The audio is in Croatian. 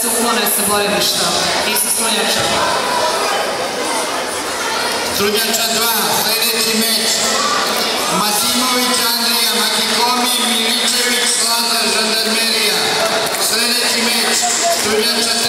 se uklone sa borilišta i sa strunjača. Strunjača 2, sljedeći meč. Masimović Andrija, Makikomi, Miličević, Slada, Žandarmerija. Sljedeći meč, Strunjača 3.